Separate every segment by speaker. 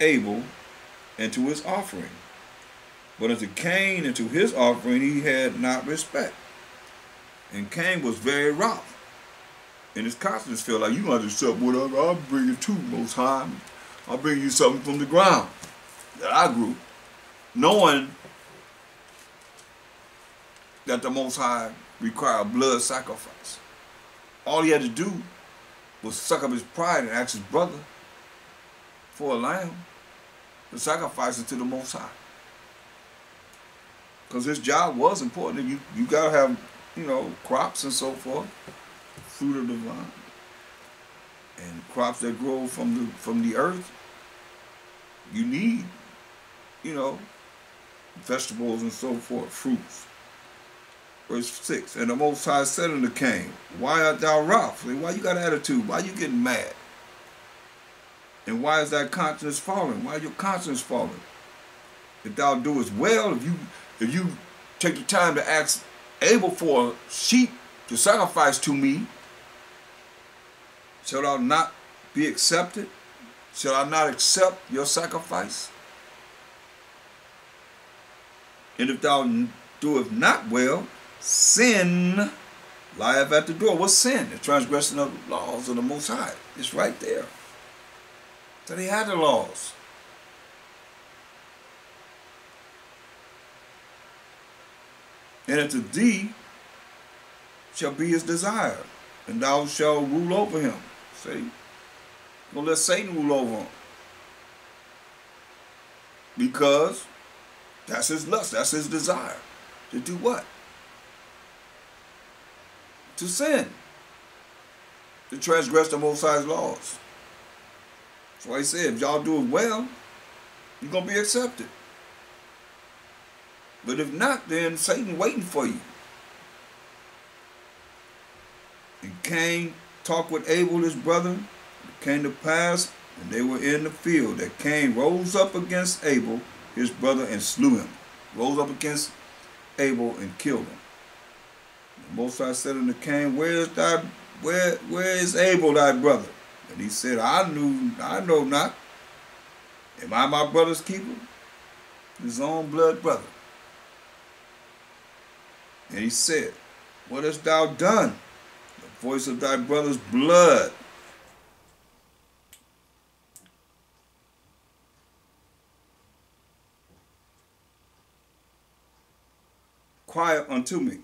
Speaker 1: Abel and to his offering. But unto Cain and to his offering he had not respect. And Cain was very wroth. And his conscience felt like, you to accept whatever I'll bring it to, Most High. I'll bring you something from the ground that I grew. Knowing that the Most High required blood sacrifice. All he had to do was suck up his pride and ask his brother for a lamb to sacrifice it to the Most High. Because his job was important. You you gotta have, you know, crops and so forth, fruit of the vine, and crops that grow from the from the earth. You need, you know, vegetables and so forth, fruits. Verse 6, And the Most High said unto Cain, Why art thou wroth? Why you got attitude? Why you getting mad? And why is thy conscience falling? Why your conscience falling? If thou doest well, if you if you take the time to ask Abel for a sheep to sacrifice to me, shall thou not be accepted? Shall I not accept your sacrifice? And if thou doest not well, sin lieth at the door. What's sin? The transgression of the laws of the Most High. It's right there. So he had the laws. And unto thee shall be his desire, and thou shalt rule over him. See? Don't let Satan rule over him. Because that's his lust, that's his desire. To do what? To sin. To transgress the Most High's laws. That's why he said, if y'all do it well, you're going to be accepted. But if not, then Satan waiting for you. And Cain talked with Abel, his brother. It came to pass, and they were in the field, that Cain rose up against Abel, his brother, and slew him. Rose up against Abel and killed him. The Most High said unto Cain, Where is thy where where is Abel thy brother? And he said, I knew I know not. Am I my brother's keeper? His own blood brother. And he said, What hast thou done? The voice of thy brother's blood. Quiet unto me.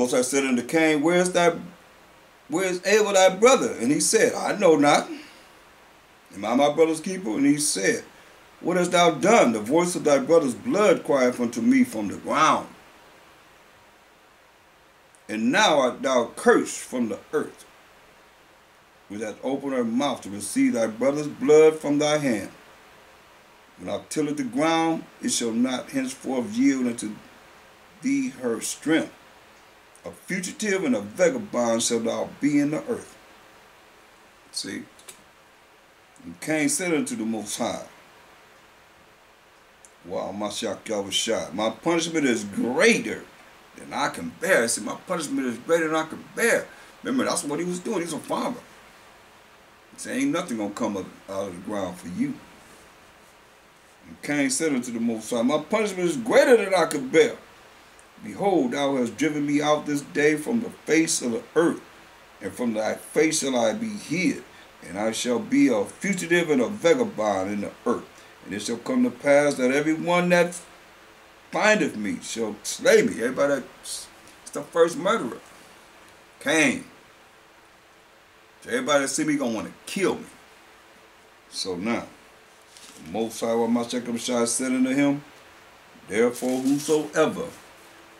Speaker 1: And High said unto Cain, Where's thy where's Abel thy brother? And he said, I know not. Am I my brother's keeper? And he said, What hast thou done? The voice of thy brother's blood crieth unto me from the ground. And now art thou cursed from the earth, which hath opened her mouth to receive thy brother's blood from thy hand. When thou tillest the ground, it shall not henceforth yield unto thee her strength. A fugitive and a vagabond shalt thou be in the earth. See? And Cain said unto the Most High, Wow, my shot. My punishment is greater than I can bear. See, my punishment is greater than I can bear. Remember, that's what he was doing. He's a farmer. Said, Ain't nothing gonna come up out of the ground for you. And Cain said unto the Most High, My punishment is greater than I can bear. Behold, thou hast driven me out this day from the face of the earth, and from thy face shall I be hid, and I shall be a fugitive and a vagabond in the earth. And it shall come to pass that every one that findeth me shall slay me. Everybody that's the first murderer. Cain. So everybody that see me gonna want to kill me. So now, Most High my second shot said unto him, Therefore whosoever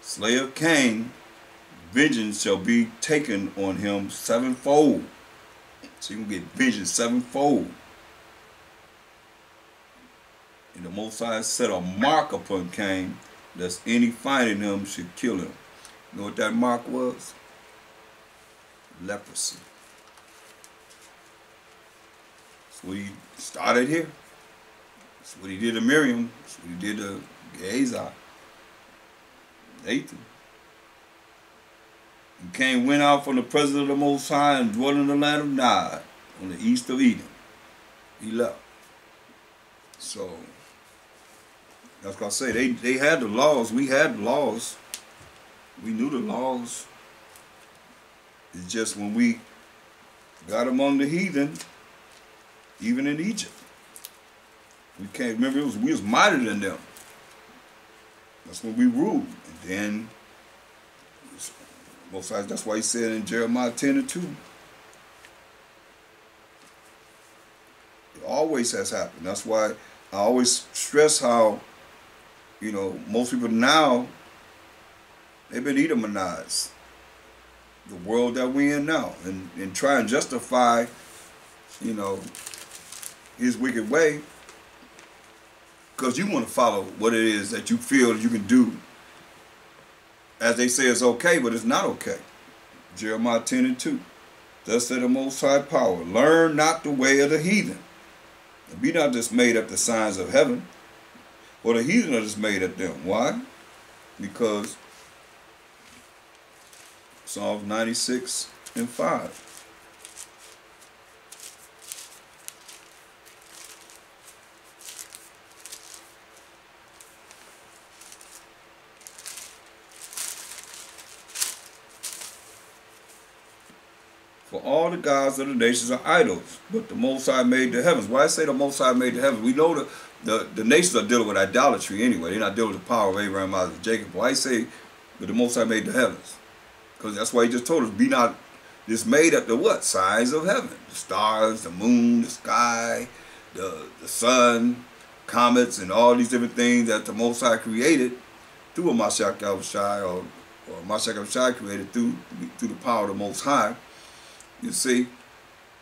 Speaker 1: slay of Cain, vengeance shall be taken on him sevenfold. So you can get vengeance sevenfold. And the Most High set a mark upon Cain, lest any finding him should kill him. You know what that mark was? leprosy. That's what he started here. That's what he did to Miriam. That's what he did to Gehazi. Nathan. And Cain went out from the presence of the Most High and dwelt in the land of Nod on the east of Eden. He left. So, that's what I say. They, they had the laws. We had laws. We knew the laws. It's just when we got among the heathen, even in Egypt, we can't remember it was we was mightier than them. That's when we rule. And then most times that's why he said in Jeremiah 10 and 2. It always has happened. That's why I always stress how, you know, most people now they've been Edomanized. The world that we're in now. And, and try and justify, you know, his wicked way because you want to follow what it is that you feel you can do. As they say, it's okay, but it's not okay. Jeremiah 10 and 2. Thus said the Most High Power, learn not the way of the heathen, and be not dismayed at the signs of heaven, for the heathen are dismayed at them. Why? Because Psalms 96 and 5. All the gods of the nations are idols, but the Most High made the heavens. Why I say the Most High made the heavens? We know the, the, the nations are dealing with idolatry anyway. They're not dealing with the power of Abraham, Isaac, Jacob. Why I say but the Most High made the heavens? Because that's why he just told us, be not dismayed at the what? Signs of heaven. The stars, the moon, the sky, the, the sun, comets, and all these different things that the Most High created through a Mashiach Shai or, or Mashiach Shai created through, through the power of the Most High you see,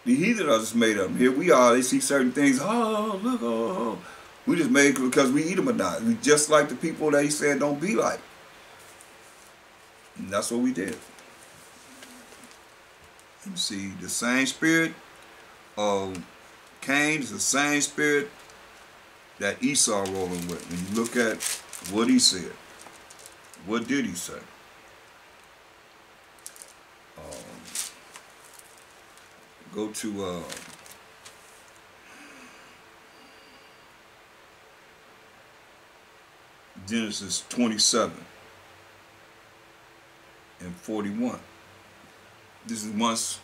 Speaker 1: the heathen are just made up. Here we are, they see certain things, oh, look, oh, oh, oh. we just made because we eat them or not. We just like the people that he said don't be like. And that's what we did. You see, the same spirit of Cain is the same spirit that Esau rolling with. When you look at what he said, what did he say? Um, go to uh, Genesis 27 and 41. This is once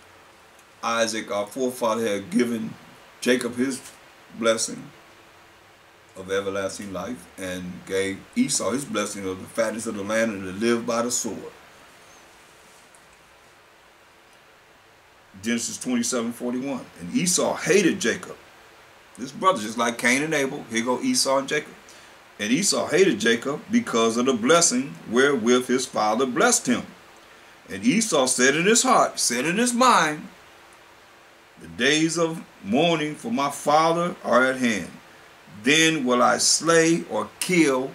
Speaker 1: Isaac, our forefather, had given Jacob his blessing of everlasting life and gave Esau his blessing of the fatness of the land and to live by the sword. Genesis 27, 41. And Esau hated Jacob. This brother, just like Cain and Abel. Here go Esau and Jacob. And Esau hated Jacob because of the blessing wherewith his father blessed him. And Esau said in his heart, said in his mind, The days of mourning for my father are at hand. Then will I slay or kill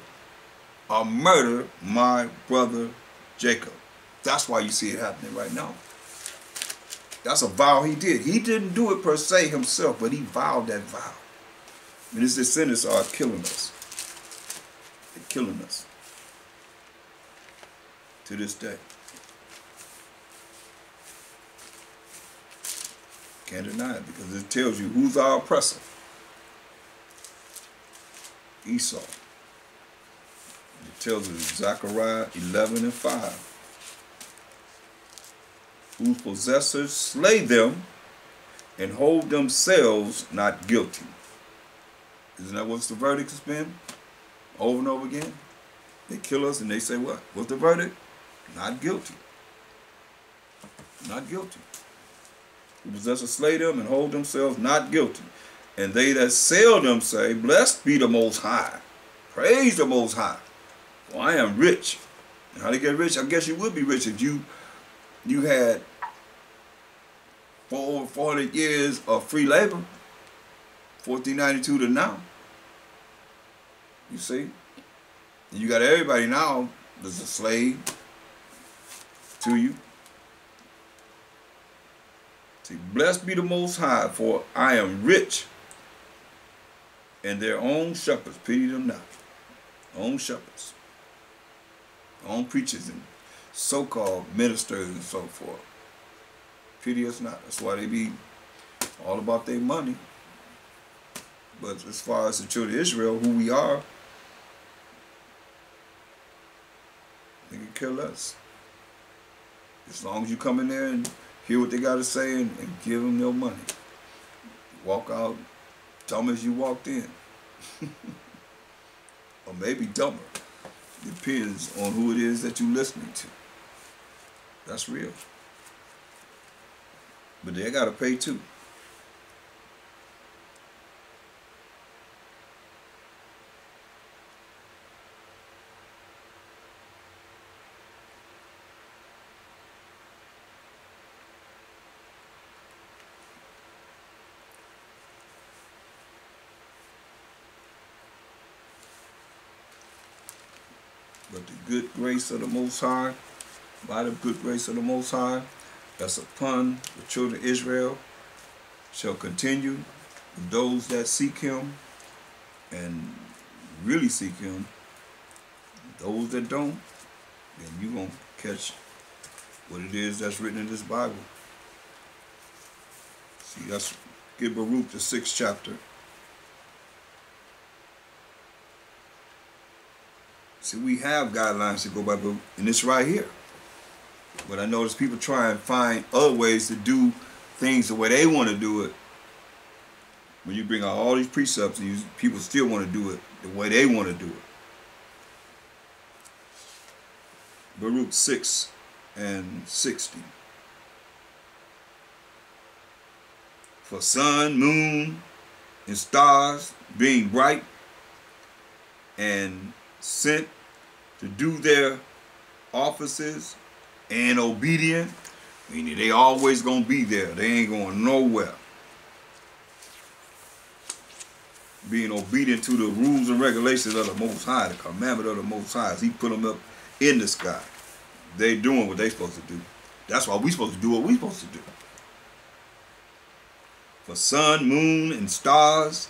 Speaker 1: or murder my brother Jacob. That's why you see it happening right now. That's a vow he did. He didn't do it per se himself, but he vowed that vow. And his descendants are killing us. They're killing us. To this day. Can't deny it because it tells you who's our oppressor. Esau. It tells us Zechariah 11 and 5 whose possessors slay them and hold themselves not guilty. Isn't that what the verdict has been? Over and over again? They kill us and they say what? What's the verdict? Not guilty. Not guilty. Who possessors slay them and hold themselves not guilty. And they that sell them say, Blessed be the Most High. Praise the Most High. For I am rich. And how to get rich? I guess you would be rich if you you had for over 400 years of free labor, 1492 to now. You see? You got everybody now that's a slave to you. See, blessed be the Most High, for I am rich, and their own shepherds pity them not. Own shepherds, own preachers, and so-called ministers and so forth. Pity us not. That's why they be all about their money. But as far as the children of Israel, who we are, they can kill us. As long as you come in there and hear what they got to say and, and give them your money. Walk out dumb as you walked in. or maybe dumber. Depends on who it is that you're listening to. That's real. But they got to pay too. But the good grace of the Most High, by the good grace of the Most High, that's upon the children of Israel, shall continue those that seek Him and really seek Him. Those that don't, then you're going to catch what it is that's written in this Bible. See, that's give Baruch the sixth chapter. See, we have guidelines to go by, but and it's right here. But I notice people try and find other ways to do things the way they want to do it. When you bring out all these precepts, and you, people still want to do it the way they want to do it. Baruch 6 and 60. For sun, moon, and stars being bright and sent to do their offices and obedient, meaning they always gonna be there. They ain't going nowhere. Being obedient to the rules and regulations of the Most High, the commandment of the Most High, He put them up in the sky. They doing what they supposed to do. That's why we supposed to do what we supposed to do. For sun, moon, and stars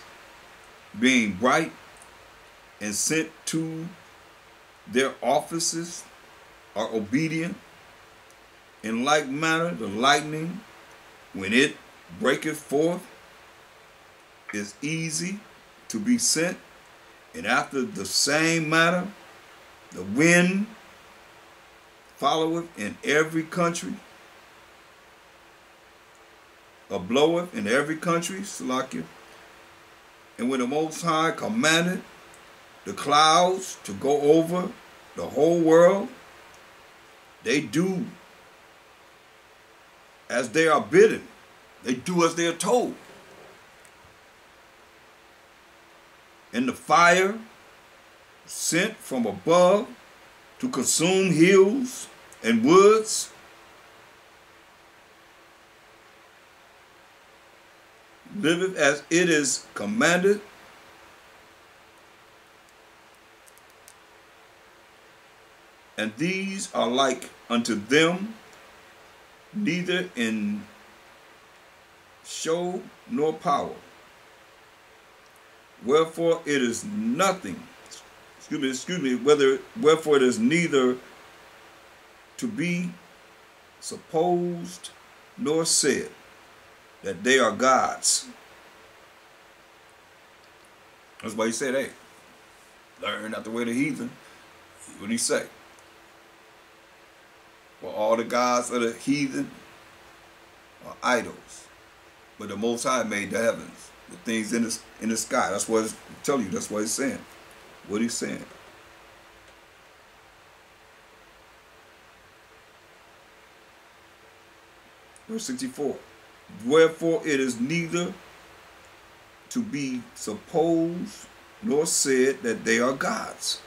Speaker 1: being bright and sent to their offices are obedient. In like manner, the lightning, when it breaketh forth, is easy to be sent. And after the same manner, the wind followeth in every country, or bloweth in every country, Salakia. And when the Most High commanded the clouds to go over the whole world, they do as they are bidden. They do as they are told. And the fire sent from above to consume hills and woods. Liveth as it is commanded and these are like unto them, neither in show nor power. Wherefore it is nothing, excuse me, excuse me, whether wherefore it is neither to be supposed nor said that they are gods. That's why he said, hey, learn not the way of the heathen. What he say? For all the gods of the heathen are idols. But the Most High made the heavens, the things in the, in the sky. That's what it's telling you. That's what he's saying. What he's saying. Verse 64. Wherefore it is neither to be supposed nor said that they are gods,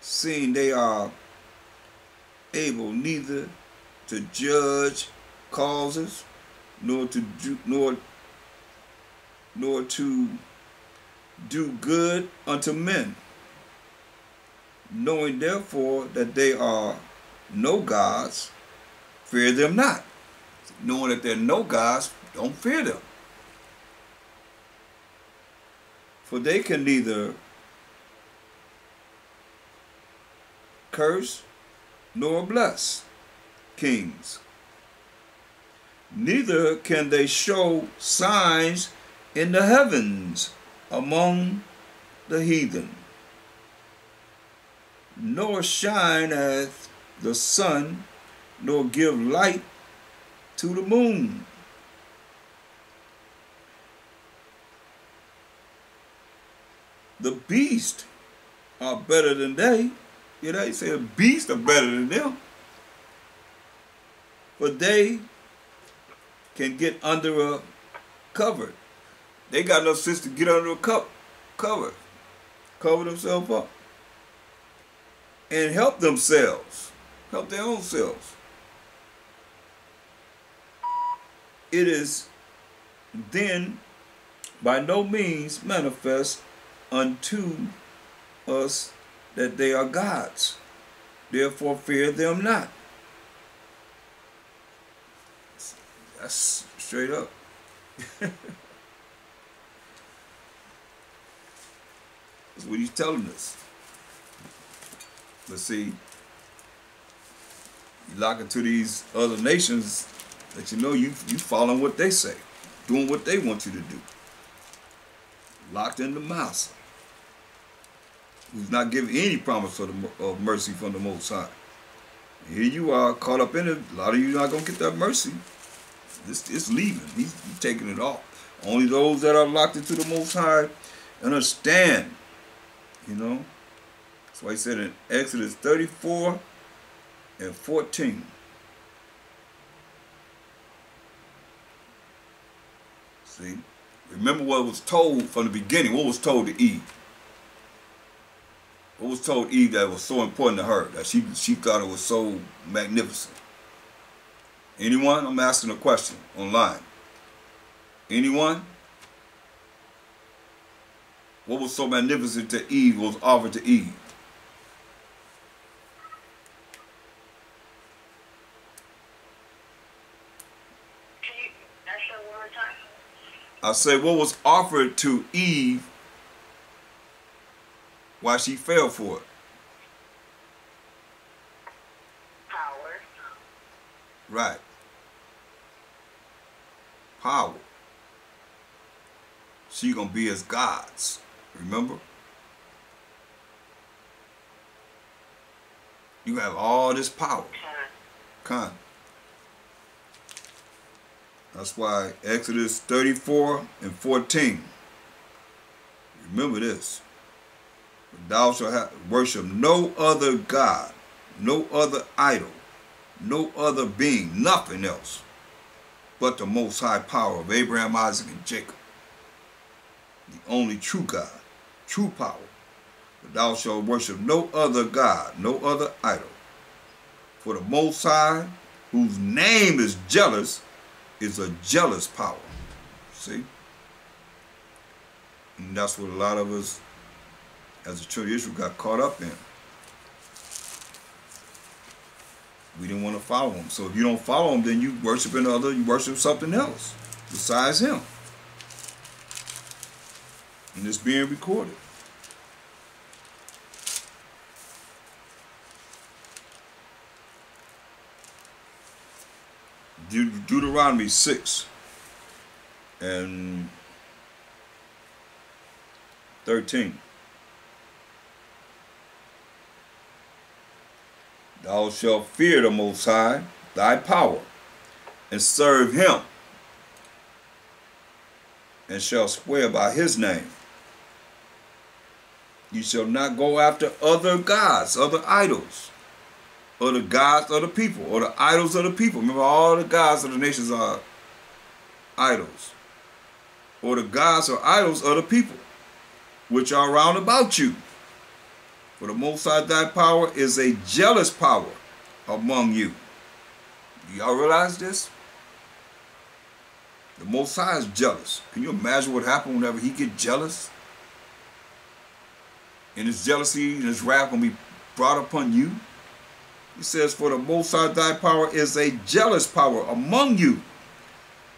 Speaker 1: seeing they are able neither to judge causes nor to do, nor nor to do good unto men knowing therefore that they are no gods fear them not knowing that they're no gods, don't fear them. For they can neither curse nor bless kings. Neither can they show signs in the heavens among the heathen, nor shine as the sun, nor give light to the moon. The beasts are better than they. You know, you said beasts are better than them. But they can get under a cover. They got enough sense to get under a cup cover. Cover themselves up. And help themselves. Help their own selves. It is then by no means manifest unto us that they are gods. Therefore fear them not. That's straight up. That's what he's telling us. But see, you lock into these other nations that you know you you following what they say, doing what they want you to do. Locked in the mouse. Who's not giving any promise of, the, of mercy from the Most High. Here you are caught up in it. A lot of you not gonna get that mercy. This it's leaving. He's taking it off. Only those that are locked into the Most High understand. You know. That's why he said in Exodus 34 and 14. See? Remember what was told from the beginning. What was told to Eve? What was told Eve that was so important to her that she she thought it was so magnificent? Anyone? I'm asking a question online. Anyone? What was so magnificent to Eve was offered to Eve? Can you ask her one more time? I say what was offered to Eve why she fell for it.
Speaker 2: Power.
Speaker 1: Right. Power. She gonna be as gods. Remember? You have all this power. Con. That's why Exodus 34 and 14. Remember this. Thou shalt have, worship no other God, no other idol, no other being, nothing else, but the most high power of Abraham, Isaac, and Jacob. The only true God, true power. But thou shalt worship no other God, no other idol. For the Most High, whose name is jealous, is a jealous power. See? And that's what a lot of us as the children of Israel got caught up in. We didn't want to follow him. So if you don't follow him, then you worship another, you worship something else besides him. And it's being recorded. De- Deuteronomy 6 and 13. Thou shalt fear the Most High, thy power, and serve him, and shall swear by his name. You shall not go after other gods, other idols, or the gods of the people, or the idols of the people. Remember, all the gods of the nations are idols, or the gods or idols of the people, which are round about you. For the Most High thy power is a jealous power among you. Do y'all realize this? The Most High is jealous. Can you imagine what happened whenever he get jealous? And his jealousy and his wrath will be brought upon you. He says, For the Most High thy power is a jealous power among you.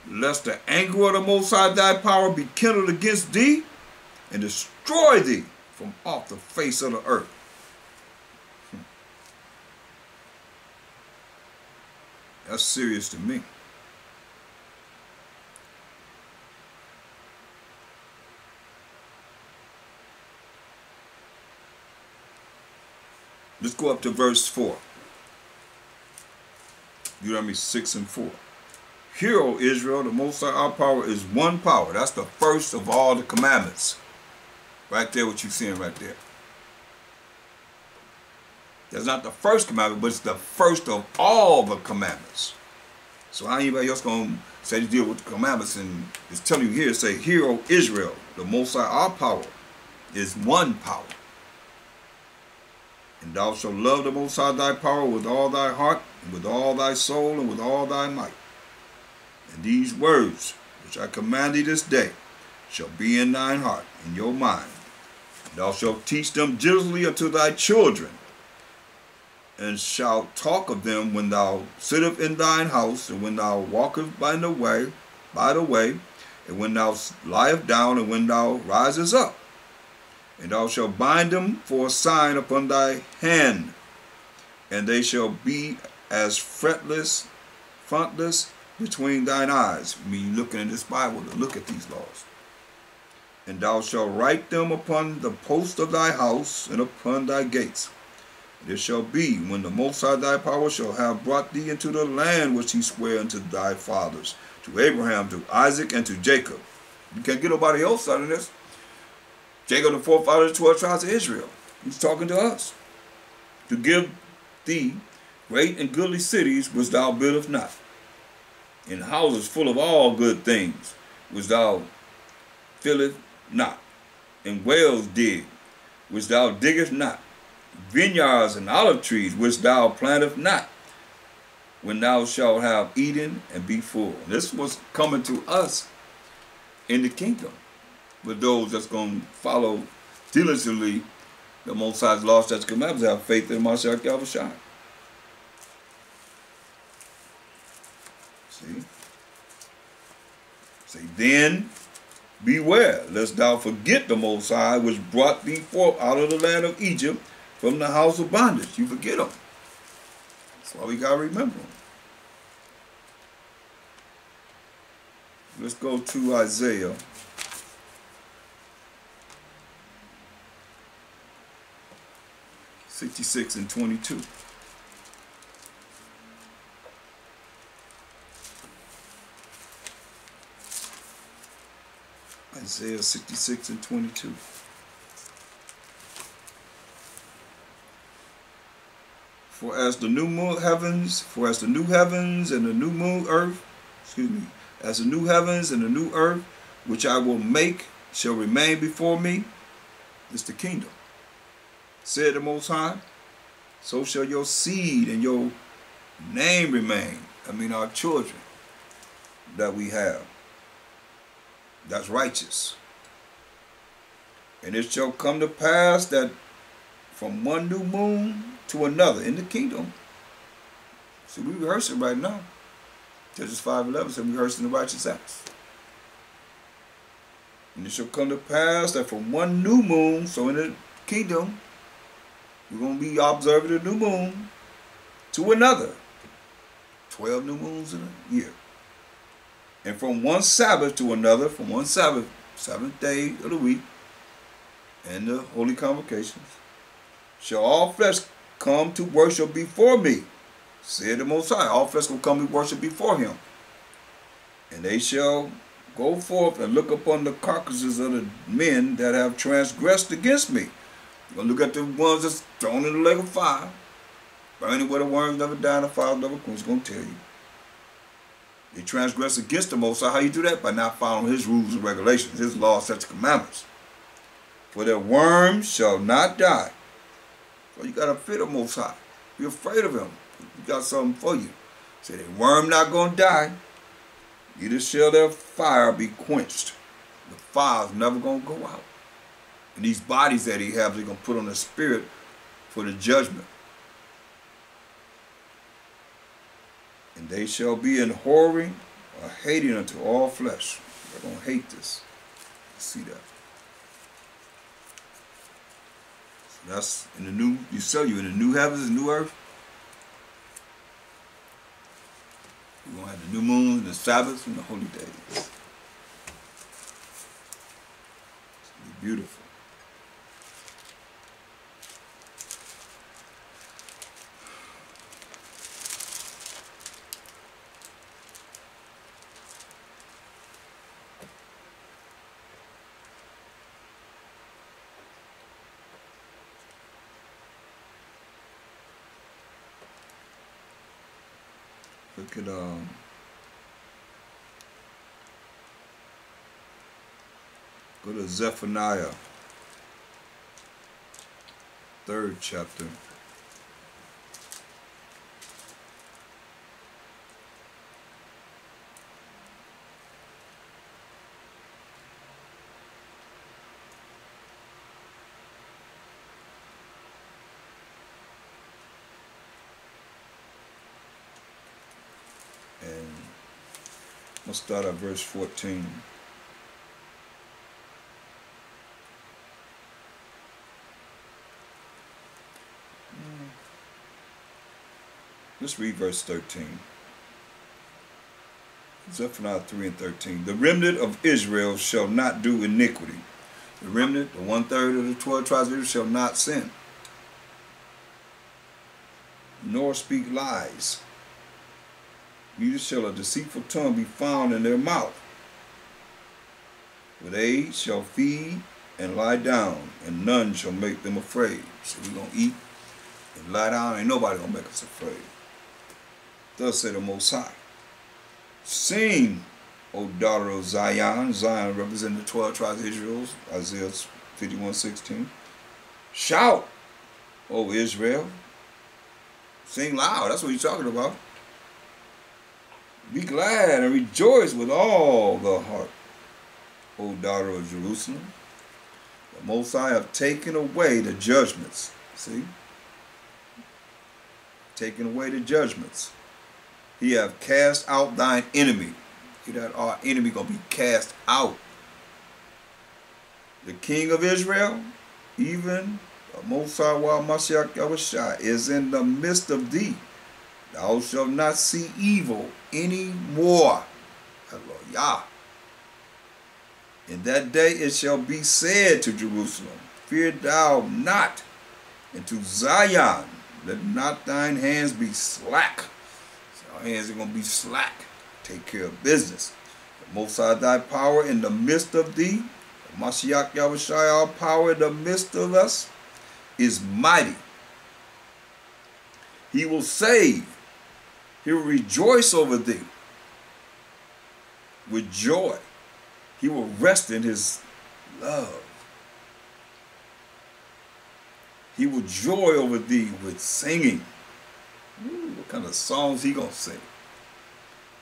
Speaker 1: lest the anger of the Most High thy power be kindled against thee, and destroy thee from off the face of the earth. Hmm. That's serious to me. Let's go up to verse 4. Deuteronomy 6 and 4. Hear, O Israel, the Most High our power is one power. That's the first of all the commandments. Right there, what you're seeing right there. That's not the first commandment, but it's the first of all the commandments. So how anybody else going to say to deal with the commandments and it's telling you here, say, Hear, O Israel, the Most High our power is one power. And thou shalt love the Most High thy power with all thy heart, and with all thy soul, and with all thy might. And these words, which I command thee this day, shall be in thine heart, in your mind. Thou shalt teach them diligently unto thy children, and shalt talk of them when thou sittest in thine house, and when thou walkest by the way, by the way, and when thou liest down, and when thou risest up and thou shalt bind them for a sign upon thy hand, and they shall be as fretless, frontlets between thine eyes. Mean, looking in this Bible to look at these laws. And thou shalt write them upon the post of thy house and upon thy gates. And it shall be when the Most High thy power shall have brought thee into the land which he sware unto thy fathers, to Abraham, to Isaac, and to Jacob. You can't get nobody else out of this. Jacob, the forefather of the 12 tribes of Israel. He's talking to us. To give thee great and goodly cities which thou buildest not, and houses full of all good things which thou fillest not, and wells dig which thou diggest not, vineyards and olive trees which thou plantest not, when thou shalt have eaten and be full. This was coming to us in the kingdom with those that's going to follow diligently the Most High's law, statutes, commandments, have faith in Mashiach Yahushua. See? Say, then beware, lest thou forget the Most High, which brought thee forth out of the land of Egypt from the house of bondage. You forget him. That's why we got to remember him. Let's go to Isaiah 66 and 22. Isaiah 66 and 22. For as the new moon heavens, for as the new heavens and the new moon earth, excuse me, as the new heavens and the new earth, which I will make, shall remain before me, is the kingdom said the Most High, so shall your seed and your name remain. I mean, our children that we have. That's righteous. And it shall come to pass that from one new moon to another in the kingdom. See, we rehearse it right now. Judges 5.11 said we rehearsing the righteous acts. And it shall come to pass that from one new moon, so in the kingdom, we're going to be observing the new moon to another. 12 new moons in a year. And from one Sabbath to another, from one Sabbath, seventh day of the week, and the holy convocations, shall all flesh come to worship before me, said the Most High. All flesh will come to worship before him. And they shall go forth and look upon the carcasses of the men that have transgressed against me. You're look at the ones that's thrown in the lake of fire, burning where the worms never die and the fire never quench. It's gonna tell you. They transgress against the Most High. How you do that? By not following His rules and regulations, His laws, such commandments. For their worms shall not die. So you gotta fear the Most High. Be afraid of Him. He got something for you. Say the worm not gonna die. Neither shall their fire be quenched. The fire's never gonna go out. And these bodies that he has, they're going to put on the spirit for the judgment. And they shall be in whoring, or hating unto all flesh. They're gonna hate this. See that. So that's in the new. You sell you in the new heavens and new earth. We're gonna have the new moon, and the Sabbaths, and the holy days. It's beautiful. Look at um. Go to Zephaniah, third chapter. Start at verse 14. Let's read verse 13. Zephaniah 3 and 13. The remnant of Israel shall not do iniquity. The remnant, the one third of the 12 tribes of Israel, shall not sin, nor speak lies. Neither shall a deceitful tongue be found in their mouth. For they shall feed and lie down, and none shall make them afraid. So we're going to eat and lie down, ain't nobody going to make us afraid. Thus say the Most High. Sing, O daughter of Zion. Zion representing the 12 tribes of Israel, Isaiah 51 16. Shout, O Israel. Sing loud. That's what you're talking about. Be glad and rejoice with all the heart, O daughter of Jerusalem. The Most High have taken away the judgments. See? Taken away the judgments. He have cast out thine enemy. See that our enemy gonna be cast out. The King of Israel, even Most High Mashiach Yahushua, is in the midst of thee. Thou shalt not see evil any more. Hallelujah. In that day it shall be said to Jerusalem, Fear thou not, and to Zion, let not thine hands be slack. So our hands are going to be slack. Take care of business. The Most High thy power in the midst of thee, the Mashiach Yahushua, our power in the midst of us, is mighty. He will save. He will rejoice over thee with joy. He will rest in his love. He will joy over thee with singing. Ooh, what kind of songs he gonna sing?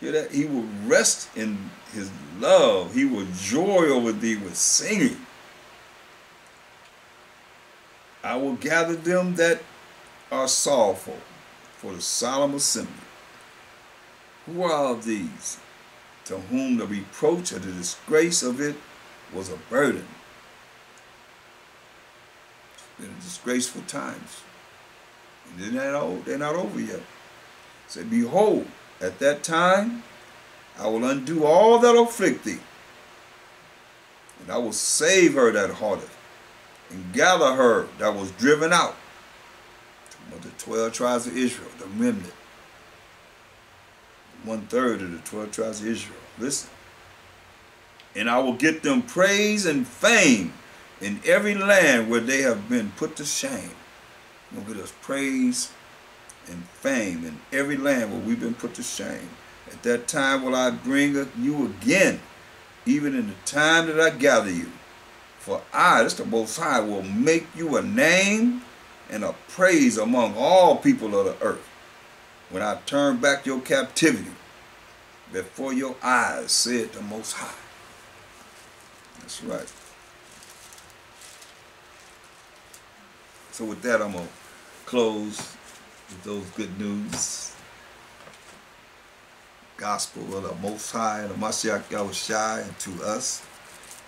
Speaker 1: Hear that? He will rest in his love. He will joy over thee with singing. I will gather them that are sorrowful for the solemn assembly. Who are these? To whom the reproach or the disgrace of it was a burden. It's been disgraceful times. And they're not, old, they're not over yet. Say, Behold, at that time I will undo all that afflict thee, and I will save her that hearteth, and gather her that was driven out. Of the twelve tribes of Israel, the remnant. One third of the twelve tribes of Israel. Listen. And I will get them praise and fame in every land where they have been put to shame. You'll get us praise and fame in every land where we've been put to shame. At that time will I bring you again, even in the time that I gather you. For I, that's the Most High, will make you a name and a praise among all people of the earth. When I turn back your captivity before your eyes, said the Most High. That's right. So with that, I'm going to close with those good news. gospel of the Most High and the Mashiach Yahushai and to us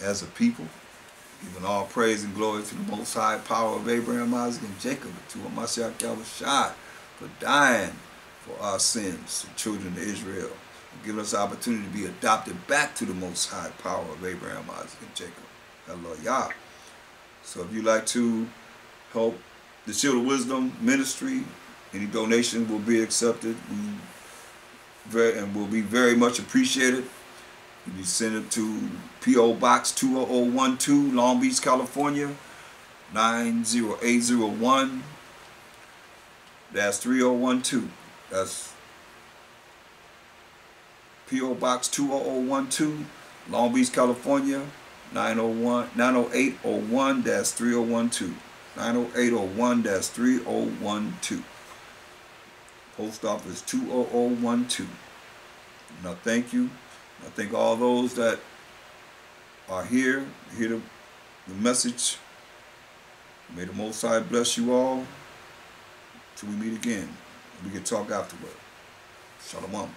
Speaker 1: as a people. Giving all praise and glory to the Most High power of Abraham, Isaac, and Jacob, and to Mashiach Yahushai for dying for our sins, the children of Israel, giving us the opportunity to be adopted back to the Most High power of Abraham, Isaac, and Jacob. Hallelujah. So if you'd like to help the Shield of Wisdom ministry, any donation will be accepted. And will be very much appreciated. You can send it to P.O. Box 20012, Long Beach, California, 90801. That's 3012. That's P.O. Box 20012, Long Beach, California, 901 90801 3012. 90801 3012. Post Office 20012. And I thank you. I thank all those that are here, hear the, the message. May the Most High bless you all. Till we meet again. We can talk afterward. Shalom.